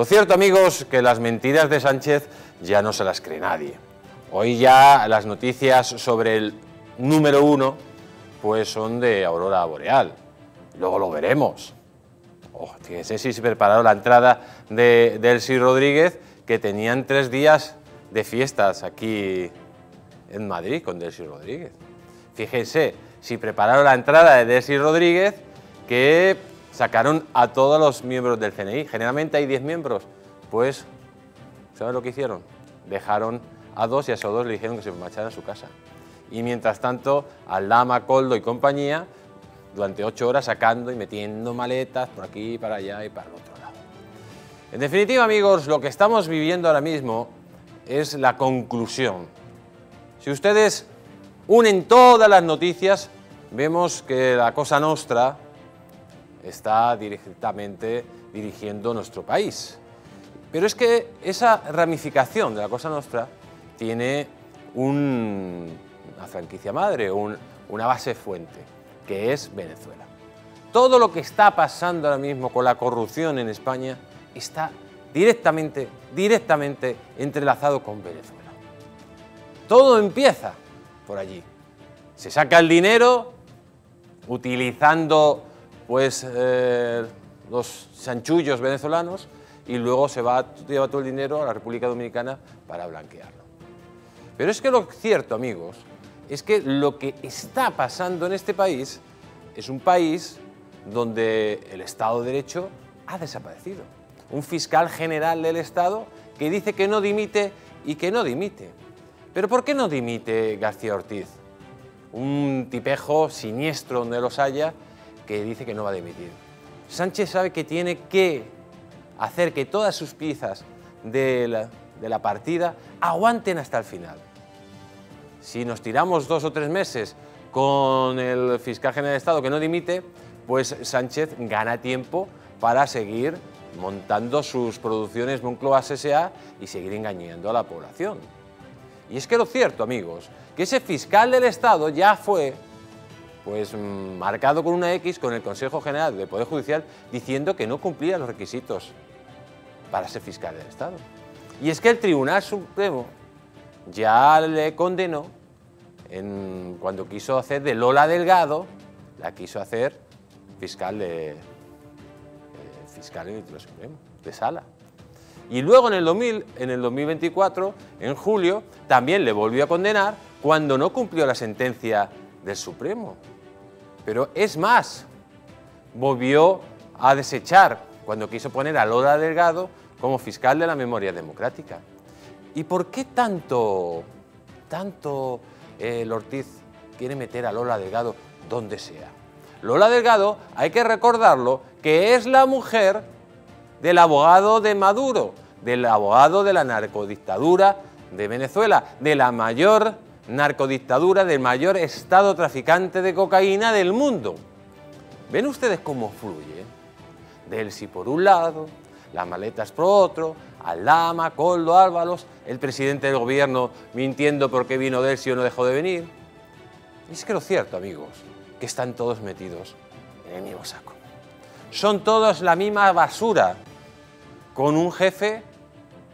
Lo cierto, amigos, que las mentiras de Sánchez ya no se las cree nadie. Hoy ya las noticias sobre el número uno pues son de Aurora Boreal. Luego lo veremos. Fíjense si se preparó la entrada de, Elsie Rodríguez, que tenían tres días de fiestas aquí en Madrid con Delcy Rodríguez. Fíjense si prepararon la entrada de Delcy Rodríguez, que sacaron a todos los miembros del CNI. Generalmente hay 10 miembros. Pues, ¿saben lo que hicieron? Dejaron a dos y a esos dos le dijeron que se marcharan a su casa. Y mientras tanto, Aldama, Coldo y compañía, durante ocho horas sacando y metiendo maletas por aquí, para allá y para el otro lado. En definitiva, amigos, lo que estamos viviendo ahora mismo es la conclusión. Si ustedes unen todas las noticias, vemos que la Cosa Nostra, está directamente dirigiendo nuestro país. Pero es que esa ramificación de la Cosa Nostra tiene una franquicia madre, una base fuente, que es Venezuela. Todo lo que está pasando ahora mismo con la corrupción en España está directamente, directamente entrelazado con Venezuela. Todo empieza por allí. Se saca el dinero utilizando pues los chanchullos venezolanos y luego se va, lleva todo el dinero a la República Dominicana para blanquearlo. Pero es que lo cierto, amigos, es que lo que está pasando en este país es un país donde el Estado de Derecho ha desaparecido. Un fiscal general del Estado que dice que no dimite y que no dimite. ¿Pero por qué no dimite García Ortiz? Un tipejo siniestro donde los haya que dice que no va a dimitir. Sánchez sabe que tiene que hacer que todas sus piezas de la, de la partida aguanten hasta el final. Si nos tiramos dos o tres meses con el fiscal general de Estado que no dimite, pues Sánchez gana tiempo para seguir montando sus producciones Moncloa S.A. y seguir engañando a la población. Y es que lo cierto, amigos, que ese fiscal del Estado ya fue pues mm, marcado con una X con el Consejo General del Poder Judicial diciendo que no cumplía los requisitos para ser fiscal del Estado. Y es que el Tribunal Supremo ya le condenó en, cuando quiso hacer de Lola Delgado, la quiso hacer fiscal de, eh, fiscal en el Tribunal Supremo, de sala. Y luego en el, 2000, en el 2024, en julio, también le volvió a condenar cuando no cumplió la sentencia del Supremo. Pero es más, volvió a desechar cuando quiso poner a Lola Delgado como fiscal de la memoria democrática. ¿Y por qué tanto, tanto el Ortiz quiere meter a Lola Delgado donde sea? Lola Delgado, hay que recordarlo, que es la mujer del abogado de Maduro, del abogado de la narcodictadura de Venezuela, de la mayor narcodictadura del mayor estado traficante de cocaína del mundo. ¿Ven ustedes cómo fluye? Delsi por un lado, las maletas por otro, Aldama, Coldo, Álvaros, el presidente del gobierno mintiendo porque vino Delsi o no dejó de venir. Y es que lo cierto, amigos, que están todos metidos en el mismo saco. Son todos la misma basura, con un jefe,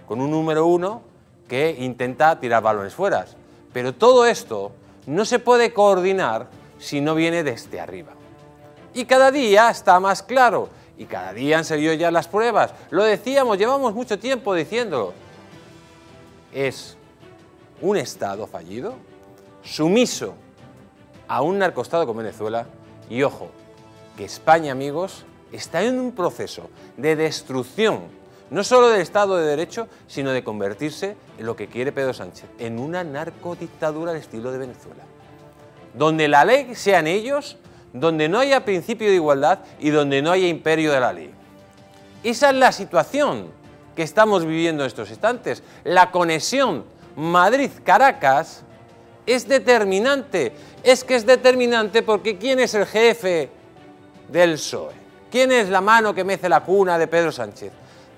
con un número uno, que intenta tirar balones fuera. Pero todo esto no se puede coordinar si no viene desde arriba. Y cada día está más claro, y cada día han salido ya las pruebas. Lo decíamos, llevamos mucho tiempo diciéndolo. Es un Estado fallido, sumiso a un narcostado como Venezuela, y ojo, que España, amigos, está en un proceso de destrucción no solo del Estado de Derecho, sino de convertirse en lo que quiere Pedro Sánchez, en una narcodictadura al estilo de Venezuela, donde la ley sean ellos, donde no haya principio de igualdad y donde no haya imperio de la ley. Esa es la situación que estamos viviendo en estos instantes. La conexión Madrid-Caracas es determinante. Es que es determinante porque ¿quién es el jefe del PSOE? ¿Quién es la mano que mece la cuna de Pedro Sánchez?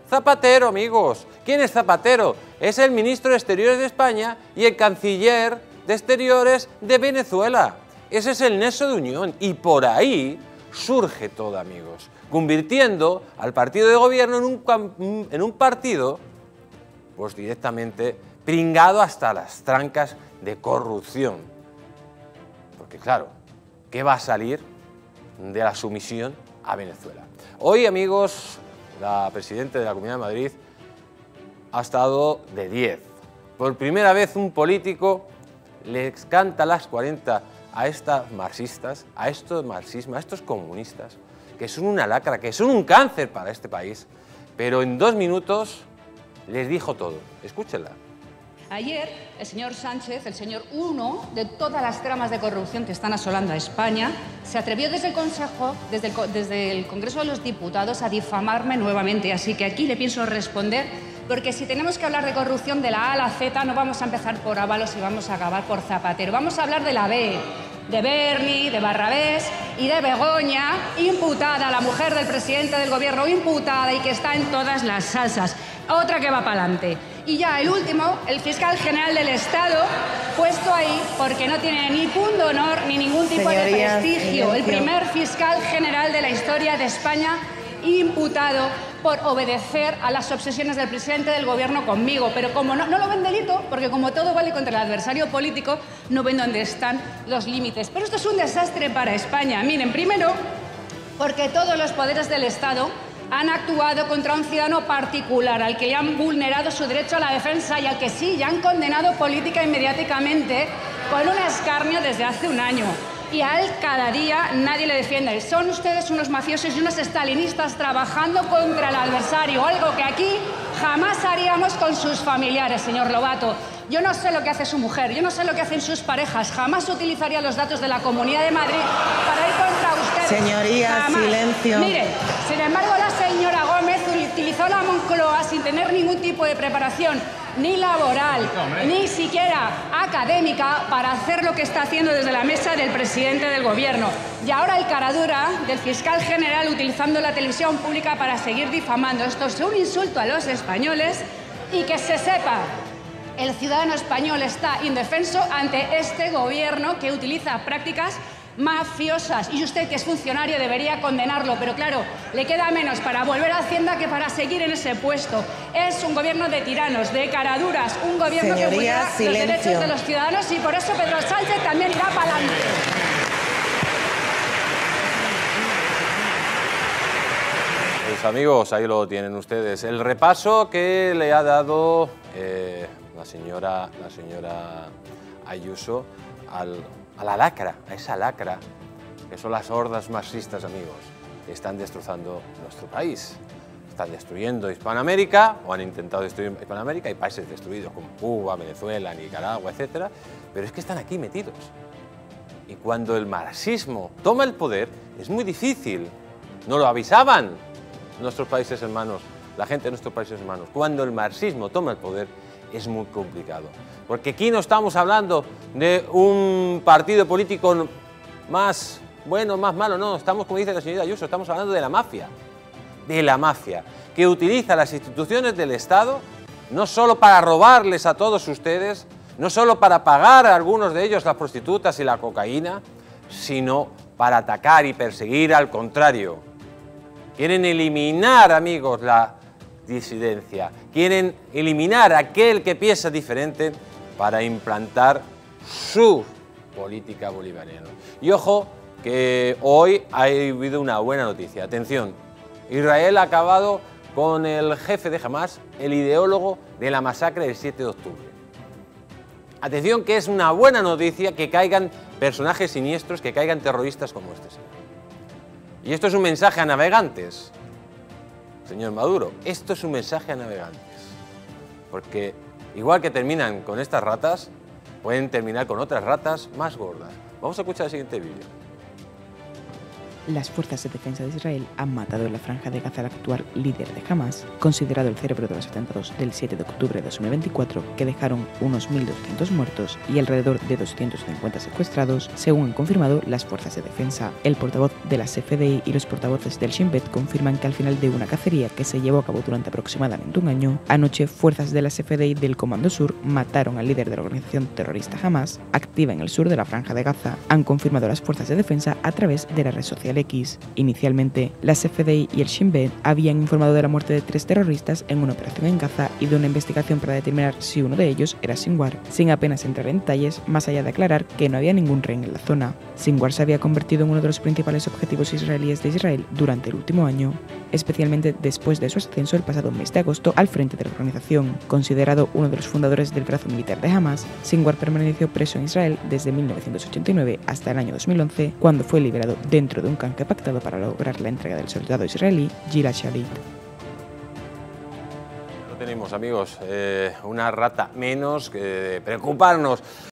Zapatero, amigos. ¿Quién es Zapatero? Es el ministro de Exteriores de España y el canciller de Exteriores de Venezuela. Ese es el nexo de unión y por ahí surge todo, amigos. convirtiendo al partido de gobierno en un, en un partido pues directamente pringado hasta las trancas de corrupción. Porque claro, ¿qué va a salir de la sumisión a Venezuela? Hoy, amigos, la presidenta de la Comunidad de Madrid ha estado de 10. Por primera vez un político les canta las 40 a estas marxistas, a estos marxistas, a estos comunistas, que son una lacra, que son un cáncer para este país. Pero en dos minutos les dijo todo. Escúchenla. Ayer, el señor Sánchez, el señor uno de todas las tramas de corrupción que están asolando a España, se atrevió desde el Consejo, desde el, Congreso de los Diputados, a difamarme nuevamente. Así que aquí le pienso responder, porque si tenemos que hablar de corrupción de la A a la Z, no vamos a empezar por Ábalos y vamos a acabar por Zapatero. Vamos a hablar de la B, de Berni, de Barrabés y de Begoña, imputada, la mujer del presidente del gobierno, imputada y que está en todas las salsas. Otra que va para adelante. Y ya el último, el fiscal general del Estado, puesto ahí porque no tiene ni punto honor ni ningún tipo de prestigio. El primer fiscal general de la historia de España imputado por obedecer a las obsesiones del presidente del gobierno conmigo. Pero como no, no, lo ven delito, porque como todo vale contra el adversario político, no ven dónde están los límites. Pero esto es un desastre para España. Miren, primero, porque todos los poderes del Estado han actuado contra un ciudadano particular al que le han vulnerado su derecho a la defensa y al que sí, ya han condenado política y mediáticamente con un escarnio desde hace un año. Y a él cada día nadie le defiende. Son ustedes unos mafiosos y unos estalinistas trabajando contra el adversario, algo que aquí jamás haríamos con sus familiares, señor Lobato. Yo no sé lo que hace su mujer, yo no sé lo que hacen sus parejas. Jamás utilizaría los datos de la Comunidad de Madrid para ir contra Señoría, silencio. Mire, sin embargo, la señora Gómez utilizó la Moncloa sin tener ningún tipo de preparación ni laboral, ni siquiera académica para hacer lo que está haciendo desde la mesa del presidente del gobierno. Y ahora el caradura del fiscal general utilizando la televisión pública para seguir difamando. Esto es un insulto a los españoles y que se sepa. El ciudadano español está indefenso ante este gobierno que utiliza prácticas mafiosas. Y usted, que es funcionario, debería condenarlo. Pero claro, le queda menos para volver a Hacienda que para seguir en ese puesto. Es un gobierno de tiranos, de caraduras, un gobierno que vulnera los derechos de los ciudadanos y por eso Pedro Sánchez también irá para adelante. Pues amigos, ahí lo tienen ustedes. El repaso que le ha dado eh, la, señora, la señora Ayuso al a la lacra, a esa lacra, que son las hordas marxistas, amigos, que están destrozando nuestro país. Están destruyendo Hispanoamérica, o han intentado destruir Hispanoamérica, hay países destruidos como Cuba, Venezuela, Nicaragua, etc. Pero es que están aquí metidos. Y cuando el marxismo toma el poder, es muy difícil. No lo avisaban nuestros países hermanos, la gente de nuestros países hermanos. Cuando el marxismo toma el poder, es muy complicado. Porque aquí no estamos hablando de un partido político más bueno, más malo, no, estamos, como dice la señora Ayuso, estamos hablando de la mafia, de la mafia, que utiliza las instituciones del Estado no solo para robarles a todos ustedes, no solo para pagar a algunos de ellos las prostitutas y la cocaína, sino para atacar y perseguir al contrario. Quieren eliminar, amigos, la disidencia. Quieren eliminar a aquel que piensa diferente para implantar su política bolivariana. Y ojo que hoy ha habido una buena noticia. Atención, Israel ha acabado con el jefe de Hamas, el ideólogo de la masacre del 7 de octubre. Atención que es una buena noticia que caigan personajes siniestros, que caigan terroristas como este señor. Y esto es un mensaje a navegantes señor Maduro. Esto es un mensaje a navegantes, porque igual que terminan con estas ratas, pueden terminar con otras ratas más gordas. Vamos a escuchar el siguiente vídeo. Las fuerzas de defensa de Israel han matado en la franja de Gaza al actual líder de Hamas, considerado el cerebro de los atentados del 7 de octubre de 2024, que dejaron unos 1.200 muertos y alrededor de 250 secuestrados, según han confirmado las fuerzas de defensa. El portavoz de la CFDI y los portavoces del Shin Bet confirman que al final de una cacería que se llevó a cabo durante aproximadamente un año, anoche fuerzas de la CFDI del Comando Sur mataron al líder de la organización terrorista Hamas, activa en el sur de la franja de Gaza, han confirmado las fuerzas de defensa a través de la red social X. Inicialmente, las FDI y el Shin Bet habían informado de la muerte de tres terroristas en una operación en Gaza y de una investigación para determinar si uno de ellos era Sinwar, sin apenas entrar en detalles más allá de aclarar que no había ningún rehén en la zona. Sinwar se había convertido en uno de los principales objetivos israelíes de Israel durante el último año, especialmente después de su ascenso el pasado mes de agosto al frente de la organización. Considerado uno de los fundadores del brazo militar de Hamas, Sinwar permaneció preso en Israel desde 1989 hasta el año 2011, cuando fue liberado dentro de un canje pactado para lograr la entrega del soldado israelí Gilad Shalit. No tenemos, amigos, eh, una rata menos que preocuparnos.